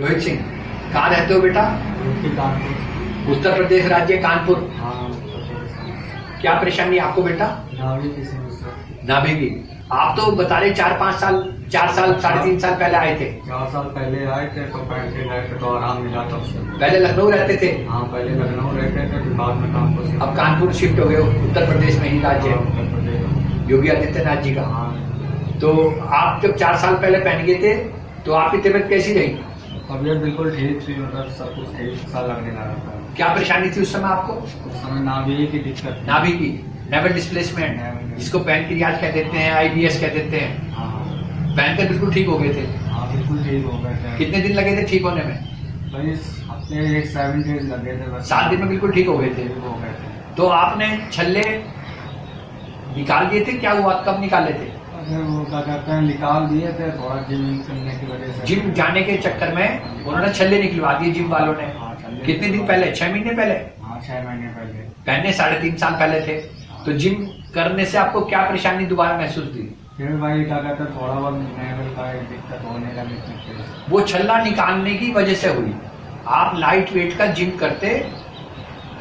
रोहित सिंह। कहाँ रहते हो बेटा? कानपुर उत्तर प्रदेश राज्य कानपुर। क्या परेशानी आपको बेटा? नावी की समस्या आप तो बता रहे चार पाँच साल चार साल साढ़े तीन साल पहले आए थे। चार साल पहले आए थे तो गए थे तो आराम मिला था पहले लखनऊ रहते थे? हाँ पहले लखनऊ रहते थे फिर बाद में कानपुर अब कानपुर शिफ्ट हो गए उत्तर प्रदेश में ही राज्य हाँ, है योगी आदित्यनाथ जी का। हाँ। तो आप जब चार साल पहले पहन गए थे तो आपकी तबीयत कैसी रही? तबीयत बिल्कुल ठीक थी मतलब सब कुछ ठीक सा लगने लगा था। क्या परेशानी थी उस समय आपको? उस समय नाभी की दिक्कत। नाभि की? नेवल डिस्प्लेसमेंट Navel जिसको पैनक्रियाज कह देते हैं आईबीएस कह देते हैं। हाँ पहनकर बिल्कुल ठीक हो गए थे। हाँ बिल्कुल ठीक हो गए थे। कितने दिन लगे थे ठीक होने में? भाई हफ़्ते एक सेवन डेज़ लगे थे सात दिन में बिल्कुल ठीक हो गए थे। हो गए थे। तो आपने छल्ले निकाल दिए थे? क्या हुआ? कब निकाले थे? वो क्या कहते हैं निकाल दिए थे थोड़ा जिम करने की वजह से। जिम जाने के चक्कर में उन्होंने छल्ले निकलवा दिए जिम वालों ने। हाँ, कितने दिन पहले? छह महीने पहले? हाँ छह महीने पहले। पहले साढ़े तीन साल पहले थे। तो जिम करने से आपको क्या परेशानी दोबारा महसूस दी फिर भाई क्या कहते हैं थोड़ा बहुत दिक्कत होने का वो छल्ला निकालने की वजह से हुई। आप लाइट वेट का जिम करते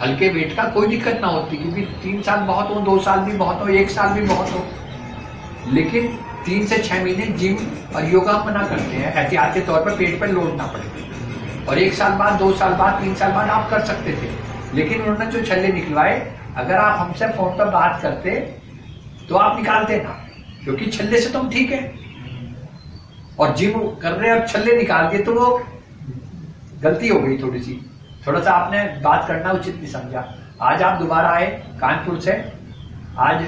हल्के वेट का कोई दिक्कत ना होती क्योंकि तीन साल बहुत हो दो साल भी बहुत हो एक साल भी बहुत हो। लेकिन तीन से छह महीने जिम और योगा मना करते हैं। एहतियाती तौर पर पेट पर लोड ना पड़े। और एक साल बाद, दो साल बाद, तीन साल बाद आप कर सकते थे। लेकिन उन्होंने जो छल्ले निकलवाए, अगर आप हमसे फ़ोन पर बात करते तो आप निकालते ना क्योंकि छल्ले से तुम ठीक है। और जिम कर रहे और छल्ले निकाल दिए तो वो गलती हो गई थोड़ी सी। थोड़ा सा आपने बात करना उचित नहीं समझा। आज आप दोबारा आए, कानपुर से। आज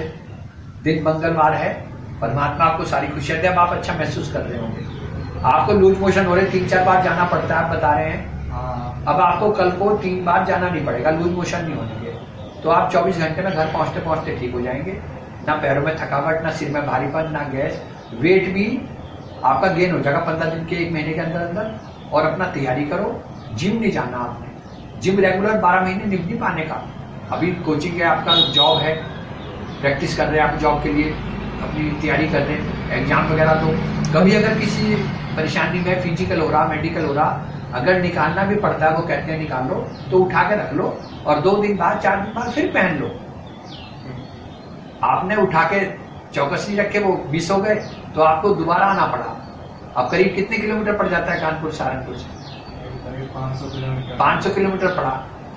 दिन मंगलवार है। परमात्मा आपको सारी खुशियाँ दे, आप अच्छा महसूस कर रहे होंगे। आपको लूज मोशन हो रहे, तीन चार बार जाना पड़ता है, आप बता रहे हैं। हाँ अब आपको कल को तीन बार जाना नहीं पड़ेगा, लूज मोशन नहीं होने के तो आप 24 घंटे में घर पहुँचते पहुँचते ठीक हो जाएँगे। ना पैरों में थकावट, ना सिर में भारीपन, ना गैस। वेट भी आपका गेन हो जाएगा पंद्रह दिन के, एक महीने के अंदर अंदर। और अपना तैयारी करो जिम नहीं जाना आपने। जिम रेगुलर बारह महीने निभ नहीं पाने का। अभी कोचिंग है, आपका जॉब है। प्रैक्टिस कर रहे हैं आप जॉब के लिए। अपनी तैयारी कर रहे हैं एग्ज़ाम वगैरह तो। कभी अगर किसी परेशानी में फ़िज़िकल हो रहा मेडिकल हो रहा अगर निकालना भी पड़ता है वो कहते हैं निकाल लो तो उठा के रख लो और दो दिन बाद चार दिन बाद फिर पहन लो। आपने उठा के चौकसी रखे वो मिस हो गए तो आपको दोबारा आना पड़ा। अब करीब कितने किलोमीटर पड़ जाता है कानपुर सहारनपुर से? करीब पाँच सौ किलोमीटर। 500 किलोमीटर पड़ा।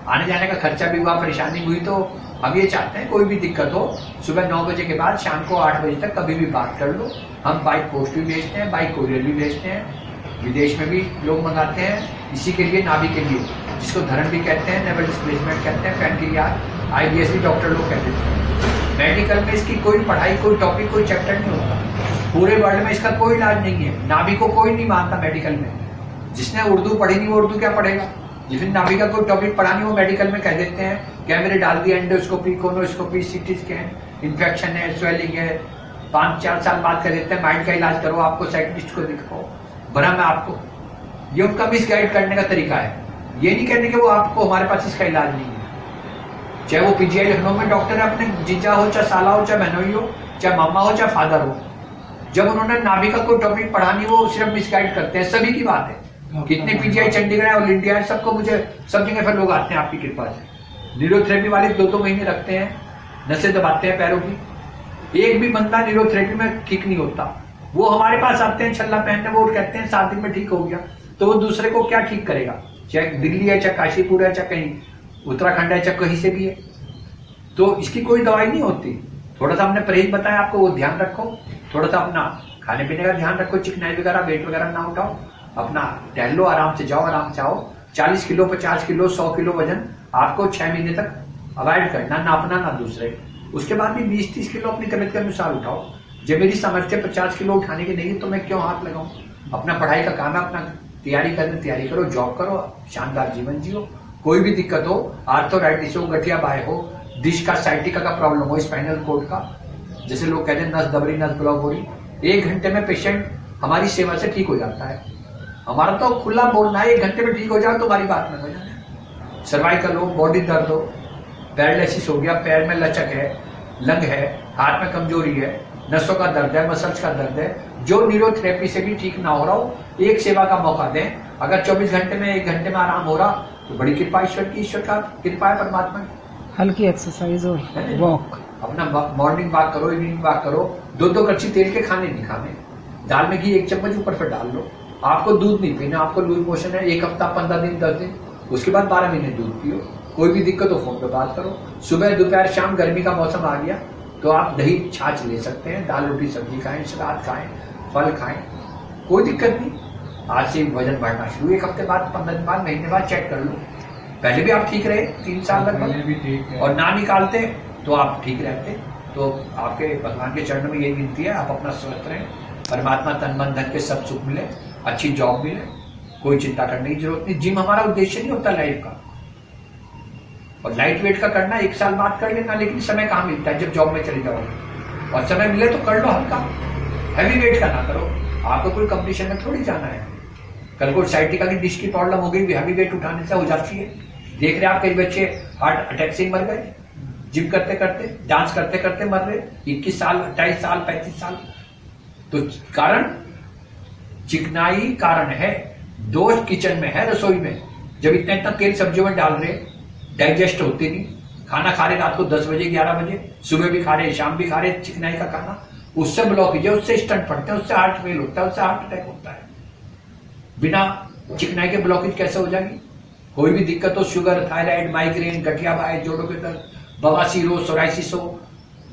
आने जाने का खर्चा भी हुआ, परेशानी हुई तो हम ये चाहते हैं, कोई भी दिक्कत हो, सुबह नौ बजे के बाद शाम को आठ बजे तक कभी भी बात कर लो। हम बाइक पोस्ट भी भेजते हैं, बाइक कोरियर भी भेजते हैं, विदेश में भी लोग मंगाते हैं, इसी के लिए, नाभि के लिए, जिसको धरण भी कहते हैं नेवल डिस्प्लेसमेंट कहते हैं पैनक्रियाज आईबीएस भी डॉक्टर लोग कहते हैं। मेडिकल में इसकी कोई पढ़ाई, कोई टॉपिक कोई चैप्टर नहीं होता। पूरे वर्ल्ड में इसका कोई इलाज नहीं है। नाभि को कोई नहीं मानता मेडिकल में। जिसने उर्दू पढ़ी नहीं, वो उर्दू क्या पढ़ेगा? जिसने नाभि का कोई टॉपिक पढ़ा नहीं वो मेडिकल में कह देते हैं, कैमरे डाल दिया एंडोस्कोपी कोनोस्कोपी सीटी स्कैन इन्फेक्शन है स्वेलिंग है, पाँच, चार साल बाद कह देते हैं माइंड का इलाज करो, आपको साइकिलिस्ट को दिखाओ भरम है आपको। ये उनका मिस गाइड करने का तरीका है। ये नहीं कहने के वो आपको, हमारे पास इसका इलाज नहीं है। चाहे वो पीजीआई लखनऊ में डॉक्टर है, अपने जीजा हो, चाहे साला हो, चाहे बहनोई हो, चाहे मामा हो, चाहे फादर हो। जब उन्होंने नाभिका को टॉपिक पढ़ा नहीं वो सिर्फ़ मिसगाइड करते हैं, सभी की बात है। कितने पीजीआई चंडीगढ़ है ऑल इंडिया है, सबको मुझे, सब जगह फिर लोग आते हैं आपकी कृपा से। न्यूरोथेरेपी वाले दो दो महीने रखते हैं नशे दबाते हैं पैरों की। एक भी बंदा न्यूरोथेरेपी में ठीक नहीं होता। वो हमारे पास आते हैं, छल्ला पहनने वो कहते हैं, सात दिन में ठीक हो गया। तो वो दूसरे को क्या ठीक करेगा? चाहे दिल्ली है, चाहे काशीपुर है, चाहे कहीं, उत्तराखंड है, चाहे कहीं से भी है। तो इसकी कोई दवाई नहीं होती। थोड़ा सा हमने परहेज बताया आपको, वो ध्यान रखो। थोड़ा सा अपना खाने पीने का ध्यान रखो, चिकनाई वगैरह, वेट वगैरह ना उठाओ। अपना टहल लो आराम से जाओ, आराम से आओ। चालीस किलो, पचास किलो, सौ किलो वज़न आपको छह महीने तक अवॉइड करना ना अपना ना दूसरे। उसके बाद भी बीस, तीस किलो अपनी तबियत के अनुसार उठाओ। जब मेरी सामर्थ्य पचास किलो उठाने की नहीं है तो मैं क्यों हाथ लगाऊँ? अपना पढ़ाई का काम है, अपना तैयारी करने तैयारी करो, जॉब करो, शानदार जीवन जियो। कोई भी दिक्कत हो आर्थोराइटिस हो, गठिया बाय हो, डिश का साइटिका का प्रॉब्लम हो स्पाइनल कोड का। जैसे लोग कहते हैं, नस दबरी, नस ब्लॉक हो रही एक घंटे में पेशेंट हमारी सेवा से ठीक हो जाता है। हमारा तो खुला बोलना है एक घंटे में ठीक हो जाए तो हमारी बात में हो जाए। सर्वाइकल हो बॉडी दर्द हो पैरालिसिस हो गया पैर में लचक है लंग है हाथ में कमज़ोरी है नसों का दर्द है मसल्स का दर्द है जो न्यूरोथेरेपी से भी ठीक ना हो रहा हो एक सेवा का मौका दें। अगर 24 घंटे में एक घंटे में आराम हो रहा तो बड़ी कृपा ईश्वर की ईश्वर का कृपा है परमात्मा की। हल्की एक्सरसाइज और वॉक अपना मॉर्निंग वॉक करो इवनिंग वॉक करो दो दो कच्ची तेल के खाने नहीं खाने। दाल में घी एक चम्मच ऊपर से डाल लो। आपको दूध नहीं पीना आपको लूज मोशन है एक हफ़्ता पंद्रह दिन दस दिन उसके बाद बारह महीने दूध पियो। कोई भी दिक्कत हो फ़ोन पे बात करो। सुबह दोपहर शाम गर्मी का मौसम आ गया तो आप दही छाछ ले सकते हैं दाल रोटी सब्ज़ी खाएँ सलाद खाएँ फल खाएँ कोई दिक्कत नहीं। आज से वज़न बढ़ना शुरू एक हफ़्ते बाद पंद्रह दिन बाद महीने बाद चेक कर लो। पहले भी आप ठीक रहे तीन साल पहले भी लगभग ठीक है। और ना निकालते तो आप ठीक रहते। तो आपके भगवान के चरणों में ये विनती है आप अपना स्वस्थ रहें परमात्मा तन मन धन के सब सुख मिले। अच्छी जॉब मिले, कोई चिंता करने की ज़रूरत नहीं। जिम हमारा उद्देश्य नहीं होता लाइफ का। और लाइट वेट का करना, एक साल बाद कर लेना, लेकिन समय कहाँ मिलता है जब जॉब में चले जाओगे? और समय मिले तो कर लो हल्का। हैवी वेट का ना करो। आपको कोई कंपटीशन में थोड़ी जाना है। कल को साइटिका की डिश की प्रॉब्लम हो गई हैवी वेट उठाने से हो जाती है। देख रहे आप कई बच्चे हार्ट अटैक से मर गए। जिम करते करते डांस करते करते मर रहे। इक्कीस साल, अट्ठाईस साल, पैंतीस साल। तो कारण चिकनाई कारण है। दोष किचन में है, रसोई में। जब इतना इतना तेल सब्जियों में डाल रहे डाइजेस्ट होते नहीं। खाना खा रहे रात को दस बजे, ग्यारह बजे, सुबह भी खा रहे, शाम भी खा रहे, चिकनाई का खाना। उससे ब्लॉकेज है उससे स्टंट पड़ते हैं, उससे हार्ट फेल होता है, उससे हार्ट अटैक होता है। बिना चिकनाई के ब्लॉकेज कैसे हो जाएगी? कोई भी दिक्कत हो शुगर थायराइड माइग्रेन गठिया भाई, जोड़ों के दर्द, बवासीर हो सोराइसिस हो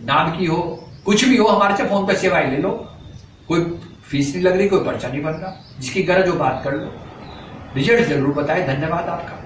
नाम की हो, कुछ भी हो, हमारे से फ़ोन पर सेवाएँ ले लो। कोई फ़ीस नहीं लग रही, कोई पर्चा नहीं बन रहा जिसकी गरज हो बात कर लो। रिज़ल्ट ज़रूर बताए, धन्यवाद आपका।